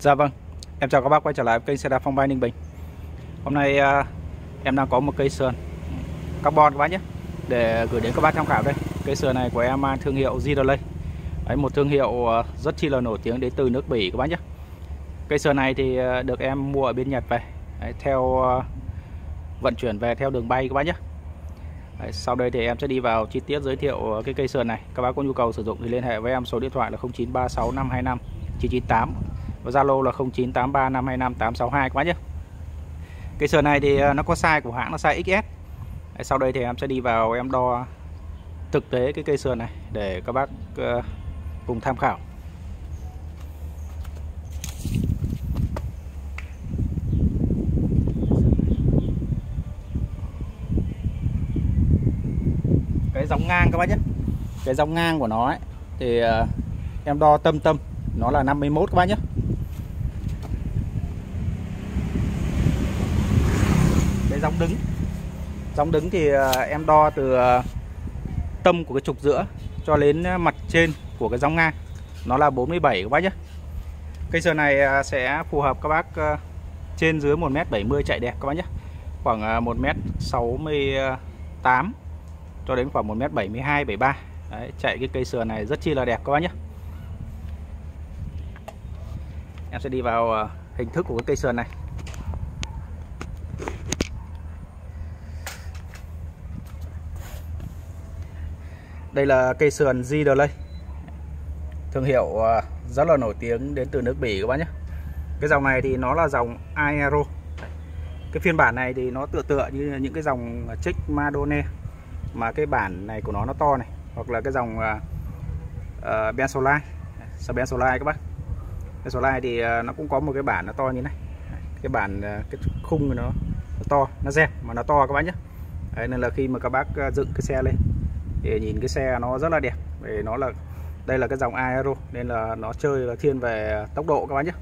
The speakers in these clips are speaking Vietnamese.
Dạ vâng, em chào các bác quay trở lại kênh xe đạp phong bay Ninh Bình. Hôm nay à, em đang có một cây sườn carbon các bác nhé Để gửi đến các bác tham khảo đây. Cây sườn này của em mang thương hiệu Zidolay Đấy, Một thương hiệu à, rất chi là nổi tiếng đến từ nước Bỉ các bác nhé. Cây sườn này thì được em mua ở bên Nhật về. Đấy, Theo vận chuyển về theo đường bay các bác nhé. Đấy, sau đây thì em sẽ đi vào chi tiết giới thiệu cái cây sườn này. Các bác có nhu cầu sử dụng thì liên hệ với em số điện thoại là 0936 525 998 và Zalo là 0983525862 các bác nhé. Cây sườn này thì ờ, nó có size của hãng là size XS Sau đây thì em sẽ đi vào em đo thực tế cái cây sườn này để các bác ờ, cùng tham khảo. Cái dòng ngang các bác nhé. Cái dòng ngang của nó ấy, thì ờ, em đo tâm tâm nó là 51 các bác nhé. Gióng đứng. Gióng đứng thì ờ, em đo từ ờ, tâm của cái trục giữa cho đến ờ, mặt trên của cái gióng ngang. Nó là 47 các bác nhé. Cây sườn này sẽ phù hợp các bác trên dưới 1m70 chạy đẹp các bác nhé. Khoảng 1m68 cho đến khoảng 1m72 73 Đấy, chạy cái cây sườn này rất chi là đẹp các bác nhé. Em sẽ đi vào hình thức của cái cây sườn này. Đây là cây sườn Zidley Thương hiệu à, rất là nổi tiếng đến từ nước Bỉ các bác nhé. Cái dòng này thì nó là dòng Aero. Cái phiên bản này thì nó tựa tựa như những cái dòng Trích Madone Mà cái bản này của nó nó to này Hoặc là cái dòng à, à, uh, uh, Bensolai Bensolai các bác? Bensolai thì nó cũng có một cái bản nó to như này. Cái bản cái khung nó, nó to, nó dẹp mà nó to các bác nhé. Đấy, nên là khi mà các bác dựng cái xe lên thì nhìn cái xe nó rất là đẹp. Vì nó là, đây là cái dòng aero, nên là nó chơi là thiên về tốc độ các bác nhé.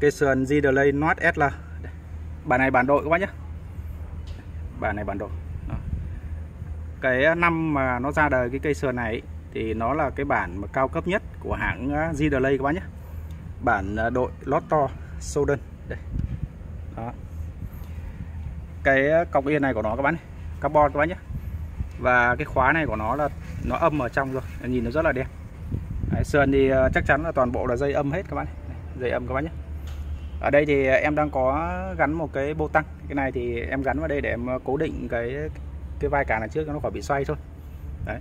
Cây sườn Zidley Note S là bản này bản đội các bác nhé. Bản này bản đội. Đó. cái năm mà nó ra đời cái cây sườn này thì nó là cái bản mà cao cấp nhất của hãng ờ, Zidley các bác nhé. Bản ờ, đội Lotto Soden đây. Đó. cái ờ, cọc yên này của nó các bác này carbon các bác nhé và cái khóa này của nó là nó âm ở trong rồi nhìn nó rất là đẹp. Đấy, sườn thì ờ, chắc chắn là toàn bộ là dây âm hết các bạn dây âm các bạn nhé. Ở đây thì ờ, em đang có gắn một cái bô tăng. Cái này thì em gắn vào đây để em ờ, cố định cái cái vai cản này trước cho nó khỏi bị xoay thôi. Đấy.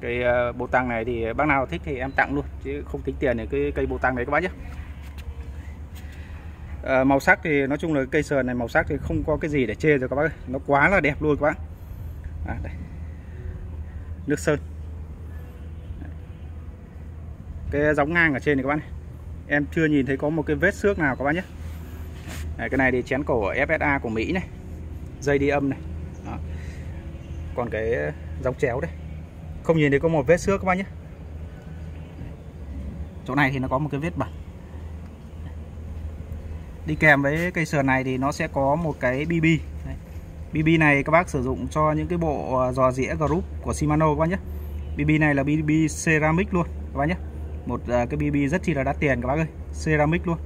Cái bô tăng này thì bác nào thích thì em tặng luôn chứ không tính tiền thì cái cây bô tăng đấy các bác nhé. À, màu sắc thì nói chung là cây sườn này màu sắc thì không có cái gì để chê rồi các bác ơi. Nó quá là đẹp luôn các bác. À, đây nước sơn. Cái gióng ngang ở trên này các bạn em chưa nhìn thấy có một cái vết xước nào các bạn nhé. Đấy, cái này thì chén cổ FSA của Mỹ này. Dây đi âm này. Đó. còn cái gióng chéo đây. Không nhìn thấy có một vết xước các bạn nhé. Chỗ này thì nó có một cái vết bẩn. Đi kèm với cây sườn này thì nó sẽ có một cái BB BB này các bác sử dụng cho những cái bộ ờ, dò dĩa group của Shimano các bác nhé. BB này là BB ceramic luôn, các bác nhé. Một ờ, cái BB rất chi là đắt tiền các bác ơi, ceramic luôn.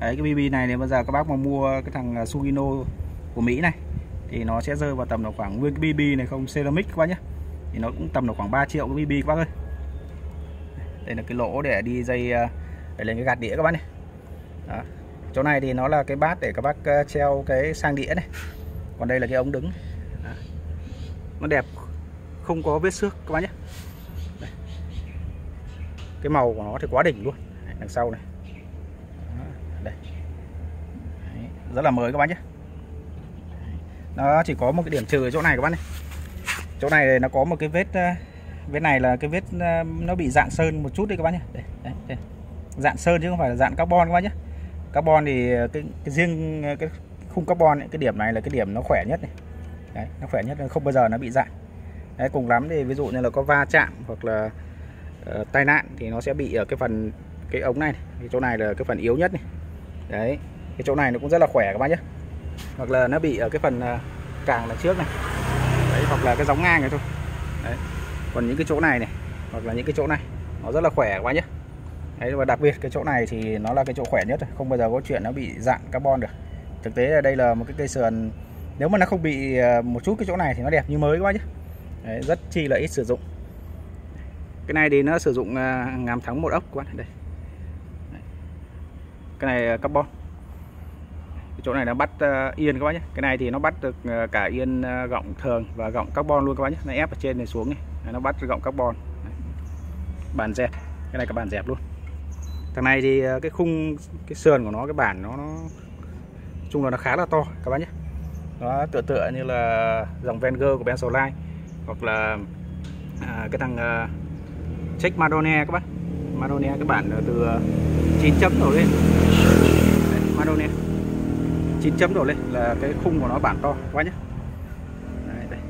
Đấy, cái BB này thì bây giờ các bác mà mua cái thằng ờ, Sugino của Mỹ này, thì nó sẽ rơi vào tầm là khoảng nguyên cái BB này không, ceramic các bác nhé. Thì nó cũng tầm là khoảng 3 triệu cái BB các bác ơi. Đây là cái lỗ để đi dây để lên cái gạt đĩa các bác này. Đó. chỗ này thì nó là cái bát để các bác treo cái sang đĩa này còn đây là cái ống đứng. Nó đẹp không có vết xước các bác nhé. Đây. cái màu của nó thì quá đỉnh luôn. Đằng sau này. Đây. Đấy. rất là mới các bác nhé. Nó chỉ có một cái điểm trừ ở chỗ này các bác này chỗ này nó có một cái vết ờ, vết này là cái vết ờ, nó bị dạn sơn một chút đấy các bác nhé. Đây, đây, đây. dạn sơn chứ không phải là dạn carbon các bác nhé. Carbon thì ờ, cái, cái riêng cái khung carbon ấy, cái điểm này là cái điểm nó khỏe nhất này đấy, nó khỏe nhất không bao giờ nó bị dạn đấy, cùng lắm thì ví dụ như là có va chạm hoặc là uh, tai nạn thì nó sẽ bị ở cái phần cái ống này, này. cái chỗ này là cái phần yếu nhất này đấy cái chỗ này nó cũng rất là khỏe các bác nhé hoặc là nó bị ở cái phần uh, càng là trước này đấy, hoặc là cái gióng ngang này thôi đấy. còn những cái chỗ này này hoặc là những cái chỗ này nó rất là khỏe các bác nhé Đấy và đặc biệt cái chỗ này thì nó là cái chỗ khỏe nhất rồi, không bao giờ có chuyện nó bị dạn carbon được. Thực tế là đây là một cái cây sườn nếu mà nó không bị à, một chút cái chỗ này thì nó đẹp như mới quá chứ. Đấy, rất chi là ít sử dụng. Cái này thì nó sử dụng à, ngàm thắng một ốc các bạn đây. Cái này à, carbon. Cái chỗ này nó bắt yên các bác nhé. Cái này thì nó bắt được cả yên gọng thường và gọng carbon luôn các bác nhé. Nó ép ở trên này xuống này, nó bắt gọng carbon. Bàn dẹp. Cái này cả bàn dẹp luôn thằng này thì cái khung cái sườn của nó cái bản nó, nó chung là nó khá là to các bác nhé. Nó tựa tựa như là dòng Venger của Ben hoặc là à, cái thằng à, check Madone các bác. Madone cái bản từ à, 9 chấm đổ lên. Đấy, Madone 9 chấm đổ lên là cái khung của nó bản to quá nhé. Đấy, đây.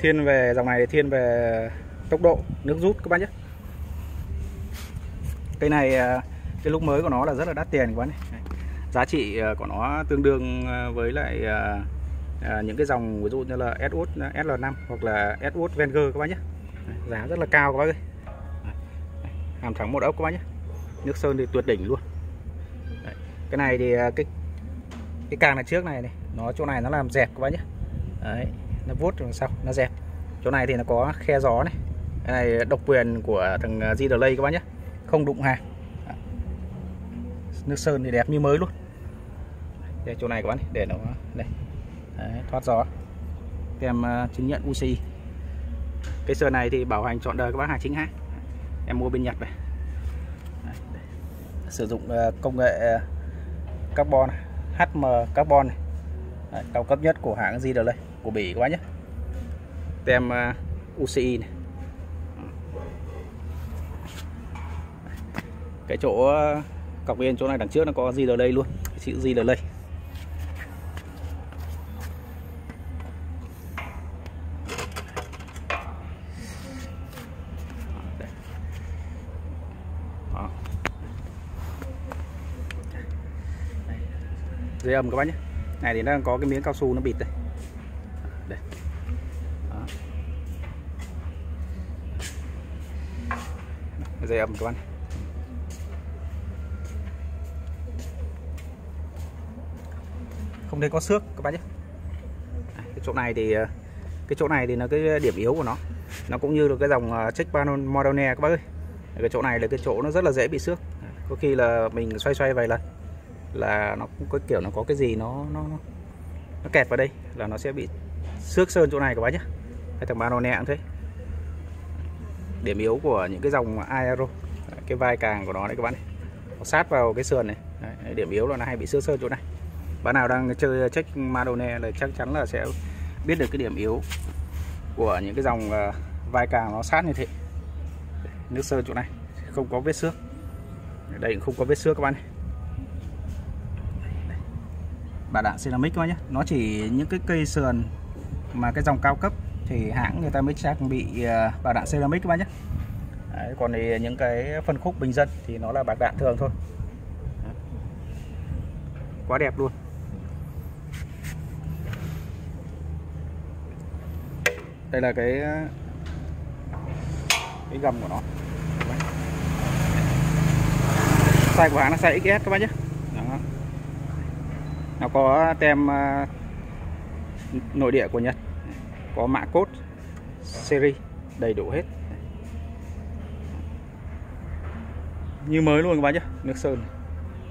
thiên về dòng này thiên về tốc độ nước rút các bác nhé. Cây này à, cái lúc mới của nó là rất là đắt tiền quá này giá trị ờ, của nó tương đương ờ, với lại ờ, những cái dòng ví dụ như là Edward SL5 hoặc là Edward Venger các bác nhé. Giá rất là cao các bác ơi. Hàm thắng một ốc các bác nhé. Nước sơn thì tuyệt đỉnh luôn. Đấy. cái này thì cái cái càng này trước này này nó chỗ này nó làm dẹp các bác nhé. Đấy, nó vuốt đằng sau nó dẹp chỗ này thì nó có khe gió này. Cái này độc quyền của thằng G Delay các bác nhé. Không đụng hàng. Nước sơn thì đẹp như mới luôn đây chỗ này các bạn để nó đây. Đấy, thoát gió. Kèm uh, ờ, chứng nhận UCI cái sơn này thì bảo hành chọn đời các bác hàng chính hãng em mua bên Nhật này. Đấy, sử dụng uh, công nghệ ờ, carbon HM carbon này. Đấy, cao cấp nhất của hãng gì đây của Bỉ các bác nhé. Tem uh, UCI này. Cái chỗ cọc bên chỗ này đằng trước nó có gì ở đây luôn. Chữ gì ở đây dây âm các bác nhé. Này thì nó đang có cái miếng cao su nó bịt đây. Đây. Dây âm các bác không thấy có xước các bác nhé. Cái chỗ này thì ờ, cái chỗ này thì là cái điểm yếu của nó. Nó cũng như được cái dòng ờ, check Modone các bác ơi. Cái chỗ này là cái chỗ nó rất là dễ bị xước. Có khi là mình xoay xoay vài lần là nó cũng có kiểu nó có cái gì nó nó nó kẹt vào đây là nó sẽ bị xước sơn chỗ này các bác nhé. Cái thằng Manone cũng thế. Điểm yếu của những cái dòng aero cái vai càng của nó đấy các bạn này. Nó sát vào cái sườn này. Đấy, điểm yếu là nó hay bị xước sơn chỗ này. Bạn nào đang chơi check Madone là chắc chắn là sẽ biết được cái điểm yếu của những cái dòng à, vai càng nó sát như thế. Nước sơn chỗ này không có vết xước. Đây cũng không có vết xước các bạn này bà đạn ceramic thôi nhé nó chỉ những cái cây sườn mà cái dòng cao cấp thì hãng người ta mới trang bị ờ, bà đạn ceramic các bác nhé Đấy, còn thì những cái phân khúc bình dân thì nó là bạc đạn thường thôi. Quá đẹp luôn. Đây là cái cái gầm của nó. Size của hãng là size XS các bác nhé nó có tem ờ, nội địa của Nhật có mã cốt, series đầy đủ hết. Như mới luôn các bác nhé nước sơn.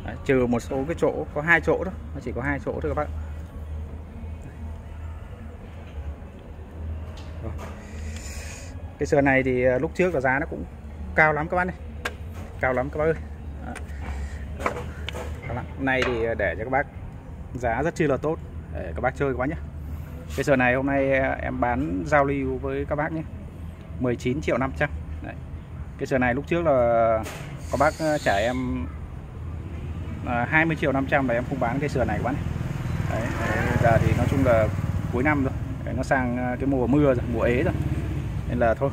Đấy, trừ một số cái chỗ có hai chỗ thôi nó chỉ có hai chỗ thôi các bác cái sườn này thì ờ, lúc trước là giá nó cũng cao lắm các bác này cao lắm các bác ơi. Đó. này thì ờ, để cho các bác giá rất chi là tốt. Để các bác chơi quá nhé. Cái sườn này hôm nay à, em bán giao lưu với các bác nhé. 19 triệu 500 Đấy. cái sườn này lúc trước là có bác à, trả em à, 20 triệu 500 và em không bán cái sườn này các bác này. Đấy, giờ thì nói chung là cuối năm rồi. Đấy, nó sang cái mùa mưa rồi mùa ế rồi. Nên là thôi.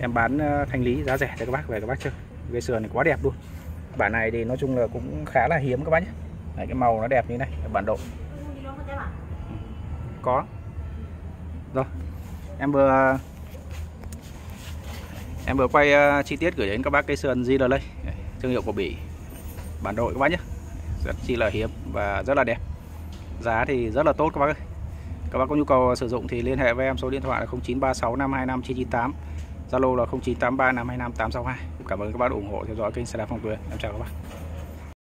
Em bán thanh lý giá rẻ cho các bác về các bác chơi. Cái sườn này quá đẹp luôn. Bản này thì nói chung là cũng khá là hiếm các bác nhé. Đấy, cái màu nó đẹp như này bản độ. Có. Rồi em vừa Em vừa quay uh, chi tiết gửi đến các bác cây sườn Di đây Thương hiệu của Bỉ. Bản đội các bác nhé. Rất chi là hiếm và rất là đẹp. Giá thì rất là tốt các bác ơi. Các bác có nhu cầu sử dụng thì liên hệ với em số điện thoại là 0936 525 998 Zalo là 0983 525 862 Cảm ơn các bác ủng hộ theo dõi kênh xe đạp Phong Quyền Em chào các bác.